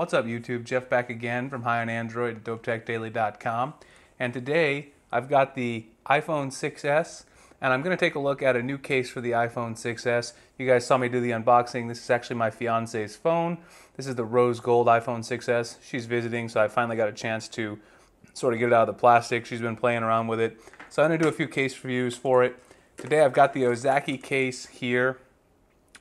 What's up YouTube? Jeff back again from High on Android DopeTechDaily.com and today I've got the iPhone 6s and I'm going to take a look at a new case for the iPhone 6s. You guys saw me do the unboxing. This is actually my fiance's phone. This is the rose gold iPhone 6s. She's visiting so I finally got a chance to sort of get it out of the plastic. She's been playing around with it. So I'm going to do a few case reviews for it. Today I've got the Ozaki case here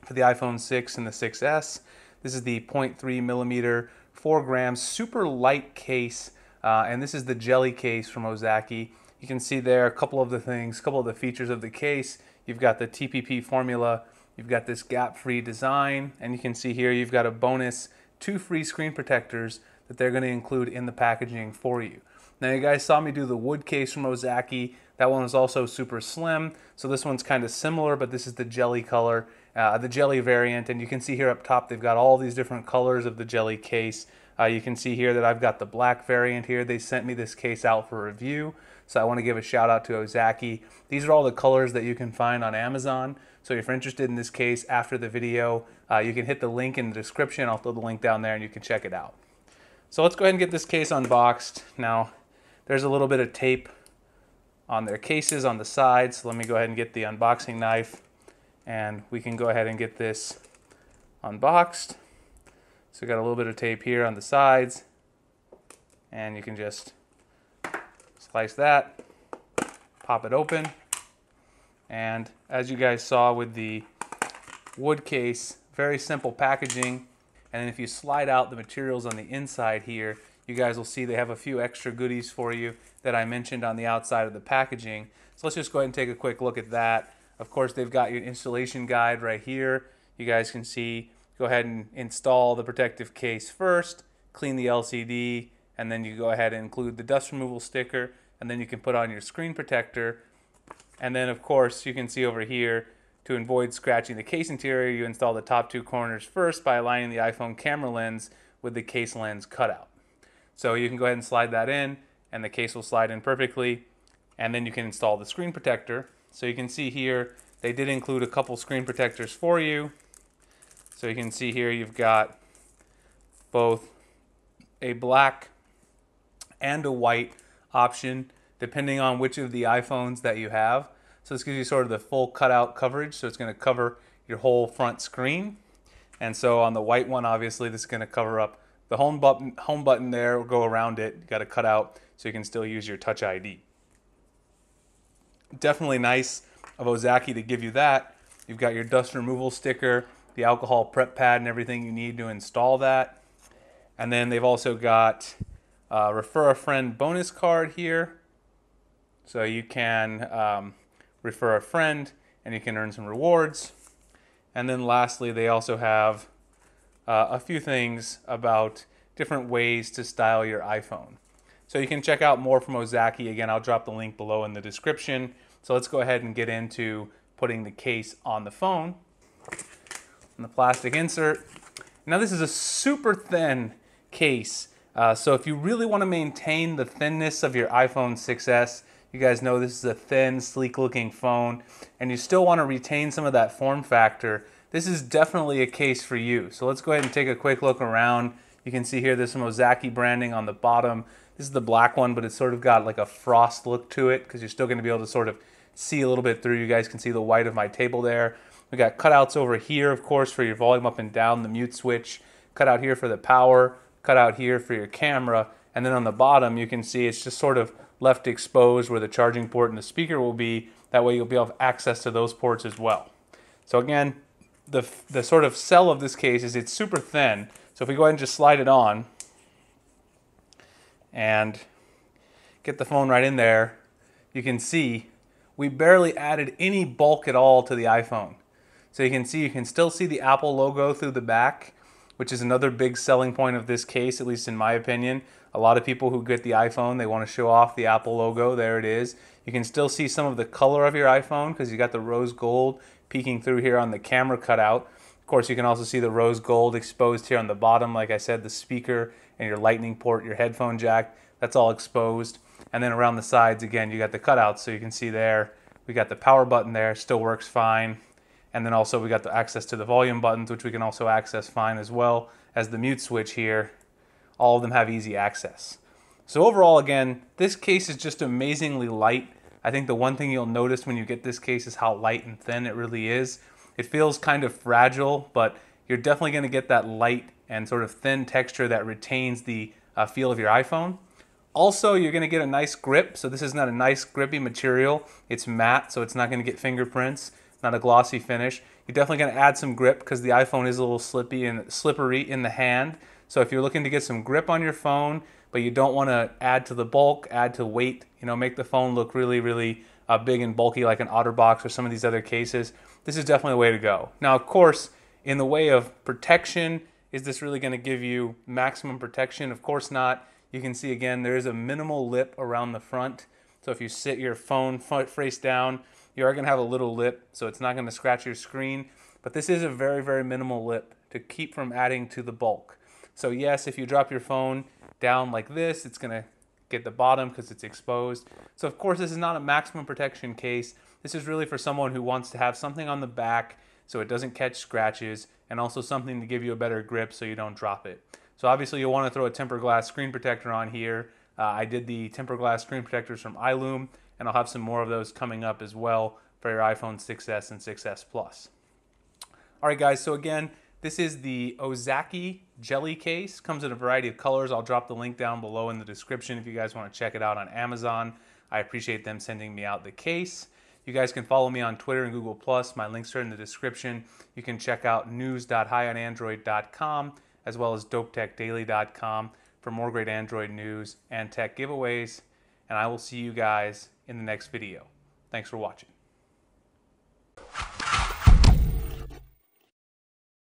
for the iPhone 6 and the 6s. This is the 0.3 millimeter, 4 grams, super light case, uh, and this is the jelly case from Ozaki. You can see there a couple of the things, a couple of the features of the case. You've got the TPP formula, you've got this gap-free design, and you can see here you've got a bonus two free screen protectors that they're going to include in the packaging for you. Now you guys saw me do the wood case from Ozaki. That one was also super slim. So this one's kind of similar, but this is the jelly color, uh, the jelly variant. And you can see here up top, they've got all these different colors of the jelly case. Uh, you can see here that I've got the black variant here. They sent me this case out for review. So I want to give a shout out to Ozaki. These are all the colors that you can find on Amazon. So if you're interested in this case after the video, uh, you can hit the link in the description. I'll throw the link down there and you can check it out. So let's go ahead and get this case unboxed. Now, there's a little bit of tape on their cases on the sides. So let me go ahead and get the unboxing knife and we can go ahead and get this unboxed. So we got a little bit of tape here on the sides and you can just slice that, pop it open. And as you guys saw with the wood case, very simple packaging. And if you slide out the materials on the inside here, you guys will see they have a few extra goodies for you that I mentioned on the outside of the packaging. So let's just go ahead and take a quick look at that. Of course, they've got your installation guide right here. You guys can see, go ahead and install the protective case first, clean the LCD, and then you go ahead and include the dust removal sticker, and then you can put on your screen protector. And then of course, you can see over here, to avoid scratching the case interior, you install the top two corners first by aligning the iPhone camera lens with the case lens cutout. So you can go ahead and slide that in and the case will slide in perfectly. And then you can install the screen protector. So you can see here, they did include a couple screen protectors for you. So you can see here you've got both a black and a white option depending on which of the iPhones that you have. So this gives you sort of the full cutout coverage. So it's going to cover your whole front screen. And so on the white one, obviously, this is going to cover up the home button, home button there go around it. You got to cut out so you can still use your Touch ID. Definitely nice of Ozaki to give you that. You've got your dust removal sticker, the alcohol prep pad, and everything you need to install that. And then they've also got a refer a friend bonus card here. So you can um, refer a friend and you can earn some rewards. And then lastly, they also have uh, a few things about different ways to style your iPhone. So you can check out more from Ozaki. Again, I'll drop the link below in the description. So let's go ahead and get into putting the case on the phone. And the plastic insert. Now this is a super thin case. Uh, so if you really want to maintain the thinness of your iPhone 6s, you guys know this is a thin, sleek looking phone, and you still want to retain some of that form factor this is definitely a case for you. So let's go ahead and take a quick look around. You can see here there's some Ozaki branding on the bottom. This is the black one, but it's sort of got like a frost look to it because you're still going to be able to sort of see a little bit through. You guys can see the white of my table there. We got cutouts over here, of course, for your volume up and down, the mute switch. Cut out here for the power. Cut out here for your camera. And then on the bottom, you can see it's just sort of left exposed where the charging port and the speaker will be. That way you'll be able to have access to those ports as well. So again, the, the sort of sell of this case is it's super thin. So if we go ahead and just slide it on and get the phone right in there, you can see we barely added any bulk at all to the iPhone. So you can see, you can still see the Apple logo through the back, which is another big selling point of this case, at least in my opinion. A lot of people who get the iPhone, they want to show off the Apple logo. There it is. You can still see some of the color of your iPhone because you got the rose gold peeking through here on the camera cutout. Course, you can also see the rose gold exposed here on the bottom. Like I said, the speaker and your lightning port, your headphone jack, that's all exposed. And then around the sides, again, you got the cutouts. So you can see there, we got the power button there, still works fine. And then also we got the access to the volume buttons, which we can also access fine as well as the mute switch here. all of them have easy access. So overall, again, this case is just amazingly light. I think the one thing you'll notice when you get this case is how light and thin it really is. It feels kind of fragile, but you're definitely going to get that light and sort of thin texture that retains the uh, feel of your iPhone. Also, you're going to get a nice grip. So this is not a nice grippy material. It's matte, so it's not going to get fingerprints, not a glossy finish. You're definitely going to add some grip because the iPhone is a little slippy and slippery in the hand. So if you're looking to get some grip on your phone, but you don't want to add to the bulk, add to weight, you know, make the phone look really, really uh, big and bulky like an OtterBox or some of these other cases, this is definitely the way to go. Now, of course, in the way of protection, is this really going to give you maximum protection? Of course not. You can see again, there is a minimal lip around the front. So if you sit your phone face down, you are going to have a little lip, so it's not going to scratch your screen. But this is a very, very minimal lip to keep from adding to the bulk. So yes, if you drop your phone down like this, it's going to get the bottom because it's exposed. So of course, this is not a maximum protection case. This is really for someone who wants to have something on the back so it doesn't catch scratches and also something to give you a better grip so you don't drop it. So obviously you'll want to throw a tempered glass screen protector on here. Uh, I did the tempered glass screen protectors from iLoom and I'll have some more of those coming up as well for your iPhone 6s and 6s Plus. All right guys, so again, this is the Ozaki Jelly Case. Comes in a variety of colors. I'll drop the link down below in the description if you guys want to check it out on Amazon. I appreciate them sending me out the case. You guys can follow me on Twitter and Google+. My links are in the description. You can check out news.highonandroid.com as well as dopetechdaily.com for more great Android news and tech giveaways. And I will see you guys in the next video. Thanks for watching.